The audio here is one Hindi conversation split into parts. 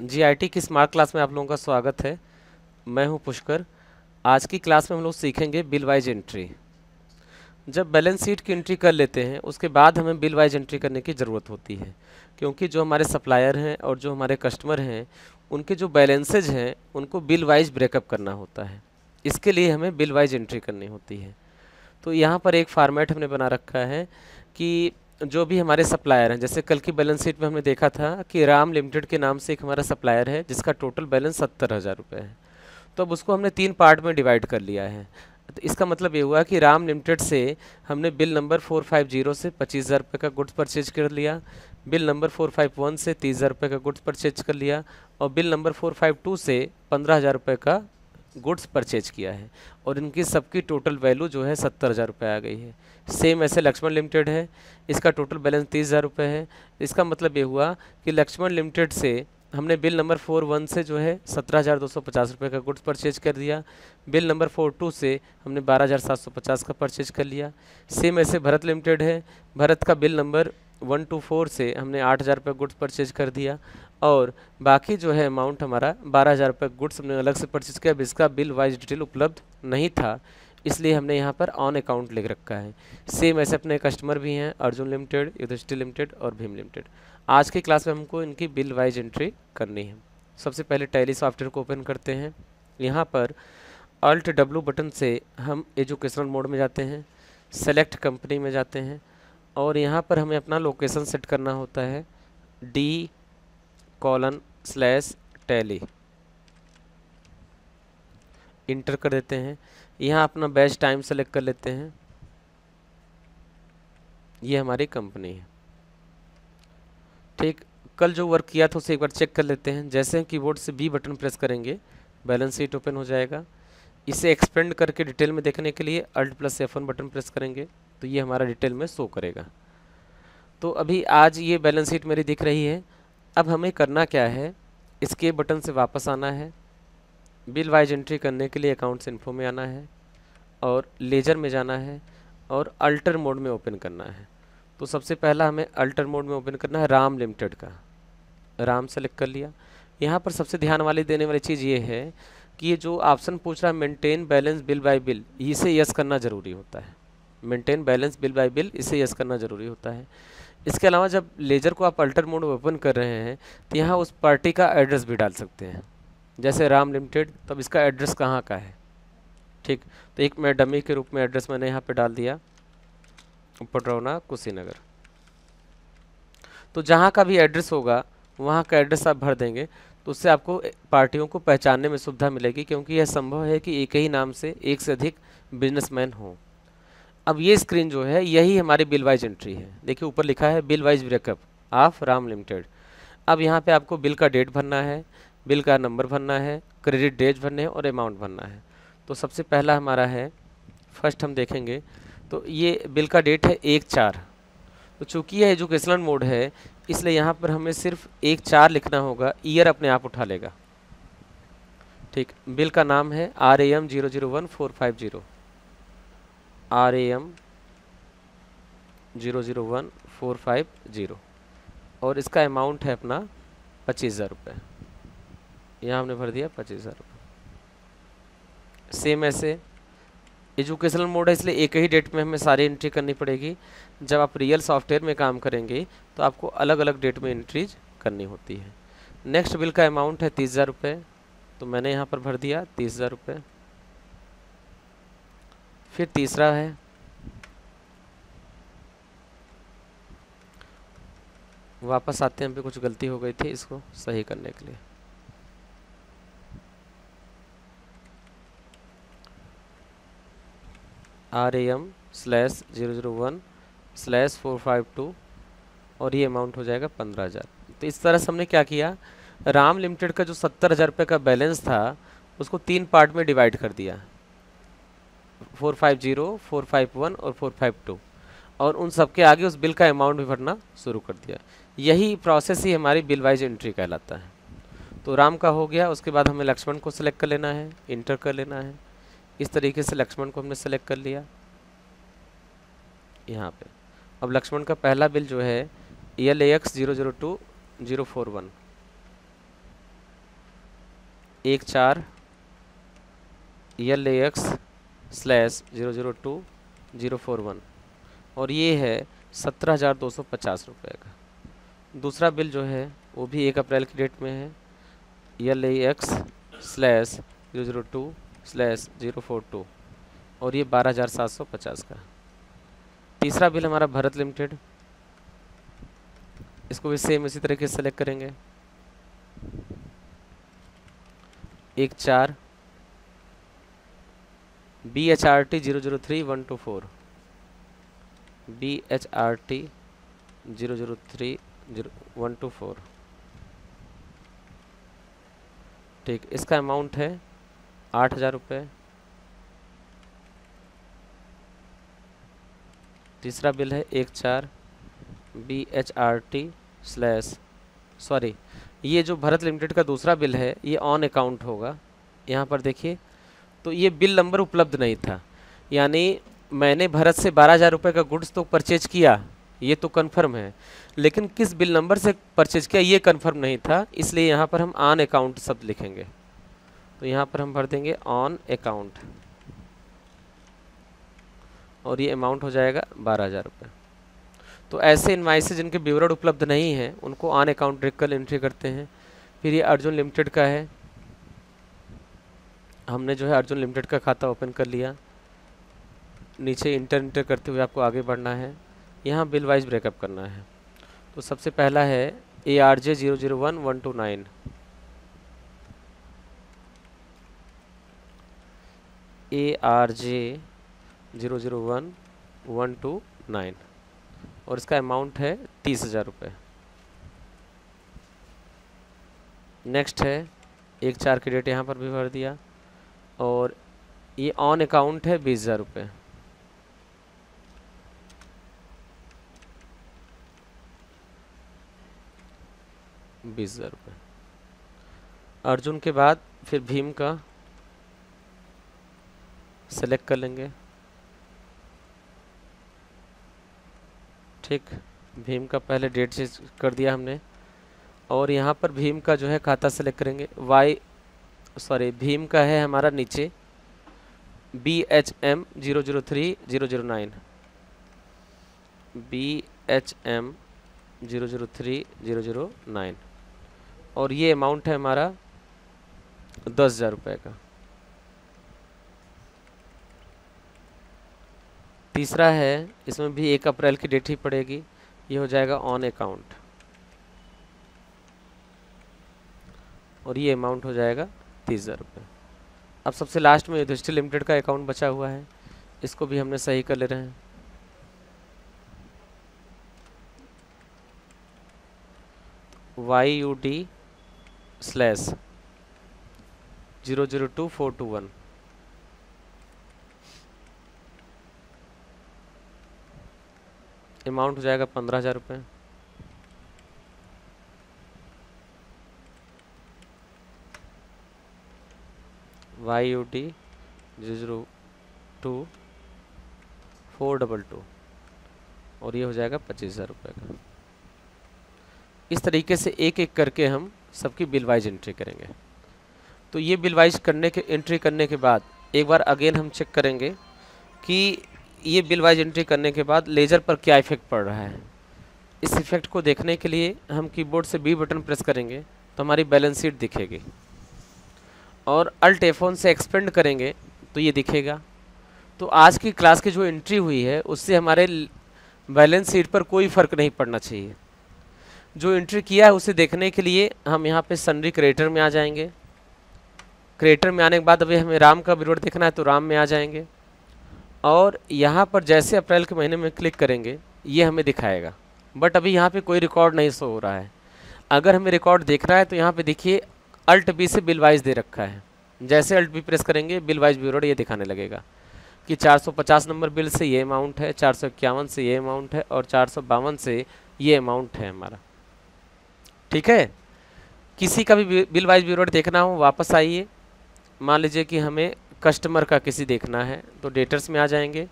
जीआईटी की स्मार्ट क्लास में आप लोगों का स्वागत है। मैं हूँ पुष्कर। आज की क्लास में हम लोग सीखेंगे बिल वाइज एंट्री जब बैलेंस शीट की एंट्री कर लेते हैं, उसके बाद हमें बिल वाइज एंट्री करने की ज़रूरत होती है। क्योंकि जो हमारे सप्लायर हैं और जो हमारे कस्टमर हैं, उनके जो बैलेंसेज हैं, उनको बिल वाइज ब्रेकअप करना होता है। इसके लिए हमें बिल वाइज एंट्री करनी होती है। तो यहाँ पर एक फार्मेट हमने बना रखा है कि जो भी हमारे सप्लायर हैं, जैसे कल की बैलेंस शीट में हमने देखा था कि राम लिमिटेड के नाम से एक हमारा सप्लायर है, जिसका टोटल बैलेंस सत्तर हज़ार रुपये है। तो अब उसको हमने तीन पार्ट में डिवाइड कर लिया है। तो इसका मतलब ये हुआ कि राम लिमिटेड से हमने bill number four five zero से पच्चीस हज़ार रुपये का गुड्स परचेज कर लिया bill number four five one से तीस हज़ार रुपये का गुड्स परचेज कर लिया, और bill number four five two से पंद्रह हज़ार रुपये का गुड्स परचेज किया है और इनकी सबकी टोटल वैल्यू जो है सत्तर हज़ार रुपये आ गई है। सेम ऐसे लक्ष्मण लिमिटेड है। इसका टोटल बैलेंस तीस हज़ार रुपये है। इसका मतलब ये हुआ कि लक्ष्मण लिमिटेड से हमने बिल नंबर फोर वन से जो है सत्रह हज़ार दो सौ पचास रुपये का गुड्स परचेज कर दिया। बिल नंबर फोर टू से हमने बारह हज़ार सात सौ पचास का परचेज कर लिया। सेम ऐसे भरत लिमिटेड है। भरत का bill number one two four से हमने आठ हज़ार रुपये गुड्स परचेज कर दिया। और बाकी जो है अमाउंट हमारा बारह हज़ार रुपये गुड्स हमने अलग से परचेज किया इसका बिल वाइज डिटेल उपलब्ध नहीं था, इसलिए हमने यहाँ पर ऑन अकाउंट लिख रखा है। सेम ऐसे अपने कस्टमर भी हैं अर्जुन लिमिटेड युधिष्ठि लिमिटेड और भीम लिमिटेड आज की क्लास में हमको इनकी बिल वाइज एंट्री करनी है। सबसे पहले टैली सॉफ्टवेयर को ओपन करते हैं। यहाँ पर अल्ट डब्लू बटन से हम एजुकेशनल मोड में जाते हैं सेलेक्ट कंपनी में जाते हैं और यहाँ पर हमें अपना लोकेशन सेट करना होता है D colon slash Tally enter कर देते हैं। यहाँ अपना बैच टाइम सेलेक्ट कर लेते हैं। ये हमारी कंपनी है। ठीक, कल जो वर्क किया था उसे एक बार चेक कर लेते हैं। जैसे कीबोर्ड से बी बटन प्रेस करेंगे बैलेंस शीट ओपन हो जाएगा। इसे एक्सपेंड करके डिटेल में देखने के लिए Alt plus F button press करेंगे तो ये हमारा डिटेल में शो करेगा। तो अभी आज ये बैलेंस शीट मेरी दिख रही है। अब हमें करना क्या है? इसके बटन से वापस आना है। बिल वाइज एंट्री करने के लिए अकाउंट्स इन्फो में आना है और लेजर में जाना है और अल्टर मोड में ओपन करना है। तो सबसे पहला हमें अल्टर मोड में ओपन करना है राम लिमिटेड का। राम सेलेक्ट कर लिया। यहाँ पर सबसे ध्यान वाली देने वाली चीज़ ये है कि ये जो ऑप्शन पूछ रहा है maintain balance bill by bill इसे यस करना ज़रूरी होता है। Maintain balance bill by bill इसे यस करना ज़रूरी होता है। इसके अलावा जब लेजर को आप अल्टर मोड ओपन कर रहे हैं तो यहाँ उस पार्टी का एड्रेस भी डाल सकते हैं। जैसे राम लिमिटेड तब इसका एड्रेस कहाँ का है? ठीक तो एक मैं डमी के रूप में एड्रेस मैंने यहाँ पे डाल दिया। पटरौना कुशीनगर। तो जहाँ का भी एड्रेस होगा, वहाँ का एड्रेस आप भर देंगे तो उससे आपको पार्टियों को पहचानने में सुविधा मिलेगी, क्योंकि यह संभव है कि एक ही नाम से एक से अधिक बिजनेसमैन हो। अब ये स्क्रीन जो है, यही हमारी बिल वाइज एंट्री है। देखिए, ऊपर लिखा है bill wise breakup of Ram limited अब यहाँ पे आपको बिल का डेट भरना है बिल का नंबर भरना है क्रेडिट डेज़ भरने हैं और अमाउंट भरना है। तो सबसे पहला हमारा है फ़र्स्ट हम देखेंगे तो ये बिल का डेट है एक चार। तो चूँकि यह एजुकेशनल मोड है, इसलिए यहाँ पर हमें सिर्फ़ एक चार लिखना होगा ईयर अपने आप उठा लेगा। ठीक बिल का नाम है R A M zero zero one four five zero R A M zero zero one four five zero और इसका अमाउंट है अपना पच्चीस हज़ार रुपये यहाँ हमने भर दिया पच्चीस हज़ार रुपये सेम ऐसे। एजुकेशनल मोड है, इसलिए एक ही डेट में हमें सारी एंट्री करनी पड़ेगी। जब आप रियल सॉफ्टवेयर में काम करेंगे तो आपको अलग अलग डेट में एंट्रीज करनी होती है। नेक्स्ट बिल का अमाउंट है तीस हज़ार रुपये तो मैंने यहाँ पर भर दिया तीस हज़ार रुपये फिर तीसरा है। वापस आते हैं, अभी कुछ गलती हो गई थी इसको सही करने के लिए। R A M slash zero zero one slash four five two और ये अमाउंट हो जाएगा पंद्रह हज़ार। तो इस तरह से हमने क्या किया? राम लिमिटेड का जो सत्तर हज़ार रुपये का बैलेंस था, उसको तीन पार्ट में डिवाइड कर दिया। Four five zero, four five one और फोर फाइव टू। और उन सबके आगे उस बिल का अमाउंट भी भरना शुरू कर दिया। यही प्रोसेस ही हमारी बिल वाइज एंट्री कहलाता है। तो राम का हो गया, उसके बाद हमें लक्ष्मण को सिलेक्ट कर लेना है इंटर कर लेना है। इस तरीके से लक्ष्मण को हमने सेलेक्ट कर लिया। यहाँ पे। अब लक्ष्मण का पहला बिल जो है L X zero zero two zero four one एक चार L A X slash zero zero two zero four one और ये है सत्रह हज़ार दो सौ पचास रुपये का। दूसरा बिल जो है, वो भी एक अप्रैल की डेट में है। L A X slash zero zero two slash zero four two और ये बारह हज़ार सात सौ पचास का। तीसरा बिल हमारा भारत लिमिटेड। इसको भी सेम इसी तरीके से सेलेक्ट करेंगे। एक चार B H R T zero zero three one two four B H R T zero zero three zero one two four ठीक, इसका अमाउंट है आठ हज़ार रुपये। तीसरा बिल है एक चार B H R T slash sorry ये जो भारत लिमिटेड का दूसरा बिल है, ये ऑन अकाउंट होगा। यहाँ पर देखिए तो ये बिल नंबर उपलब्ध नहीं था। यानी मैंने भारत से बारह हज़ार रुपये का गुड्स तो परचेज किया, ये तो कन्फर्म है। लेकिन किस बिल नंबर से परचेज किया, ये कन्फर्म नहीं था, इसलिए यहाँ पर हम ऑन अकाउंट शब्द लिखेंगे। तो यहाँ पर हम भर देंगे ऑन अकाउंट और ये अमाउंट हो जाएगा बारह हज़ार रुपये तो ऐसे इन्वाइसेज जिनके विवरण उपलब्ध नहीं हैं, उनको ऑन अकाउंट कर एंट्री करते हैं। फिर ये अर्जुन लिमिटेड का है। हमने जो है अर्जुन लिमिटेड का खाता ओपन कर लिया। नीचे इंटर इंटर करते हुए आपको आगे बढ़ना है। यहाँ बिल वाइज ब्रेकअप करना है। तो सबसे पहला है A R J zero zero one one two nine A R J zero zero one one two nine और इसका अमाउंट है तीस हज़ार रुपये नेक्स्ट है, एक चार की डेट यहाँ पर भी भर दिया। और ये ऑन अकाउंट है बीस हज़ार रुपये बीस हज़ार रुपये अर्जुन के बाद फिर भीम का सेलेक्ट कर लेंगे। ठीक, भीम का पहले डेट से कर दिया हमने। और यहाँ पर भीम का जो है खाता सेलेक्ट करेंगे। वाई सॉरी, भीम का है हमारा नीचे। B H M zero zero three zero zero nine. B H M zero zero three zero zero nine. और ये अमाउंट है हमारा दस हज़ार रुपये का। तीसरा है, इसमें भी एक अप्रैल की डेट ही पड़ेगी। ये हो जाएगा ऑन अकाउंट और ये अमाउंट हो जाएगा तीस हज़ार रुपये अब सबसे लास्ट में युधिष्ठिर लिमिटेड का अकाउंट बचा हुआ है। इसको भी हमने सही कर ले रहे हैं। Y U D slash zero zero two four two one amount हो जाएगा पंद्रह हज़ार रुपये Y U T zero two four double two और ये हो जाएगा पच्चीस हज़ार रुपये का। इस तरीके से एक एक करके हम सबकी बिल वाइज एंट्री करेंगे। तो ये बिल वाइज करने के, एंट्री करने के बाद एक बार अगेन हम चेक करेंगे कि ये बिल वाइज एंट्री करने के बाद लेज़र पर क्या इफ़ेक्ट पड़ रहा है। इस इफ़ेक्ट को देखने के लिए हम कीबोर्ड से बी बटन प्रेस करेंगे तो हमारी बैलेंस शीट दिखेगी। और अल्ट एफोन से एक्सपेंड करेंगे तो ये दिखेगा। तो आज की क्लास की जो एंट्री हुई है, उससे हमारे बैलेंस शीट पर कोई फ़र्क नहीं पड़ना चाहिए। जो एंट्री किया है, उसे देखने के लिए हम यहाँ पे सनरी क्रिएटर में आ जाएँगे। क्रिएटर में आने के बाद अभी हमें राम का विरोध देखना है तो राम में आ जाएँगे। और यहाँ पर जैसे अप्रैल के महीने में क्लिक करेंगे, ये हमें दिखाएगा। बट अभी यहाँ पे कोई रिकॉर्ड नहीं शो हो रहा है। अगर हमें रिकॉर्ड देखना है तो यहाँ पे देखिए अल्ट बी से बिल वाइज दे रखा है। जैसे अल्ट बी प्रेस करेंगे बिल वाइज ब्यूरो ये दिखाने लगेगा कि 450 नंबर बिल से ये अमाउंट है, चार सौ इक्यावन से ये अमाउंट है और चार सौ बावन से ये अमाउंट है हमारा। ठीक है? किसी का भी बिल वाइज ब्यूरो देखना हो, वापस आइए। मान लीजिए कि हमें कस्टमर का किसी देखना है तो डेटर्स में आ जाएँगे।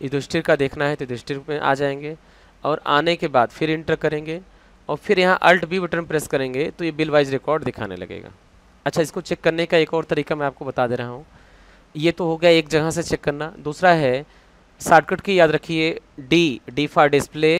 युधिष्ठिर का देखना है तो युधिष्ठिर में आ जाएँगे और आने के बाद फिर इंटर करेंगे। और फिर यहाँ अल्ट बी बटन प्रेस करेंगे तो ये बिल वाइज रिकॉर्ड दिखाने लगेगा। अच्छा इसको चेक करने का एक और तरीका मैं आपको बता दे रहा हूँ। ये तो हो गया एक जगह से चेक करना। दूसरा है शॉर्टकट की याद रखिए डी डी फॉर डिस्प्ले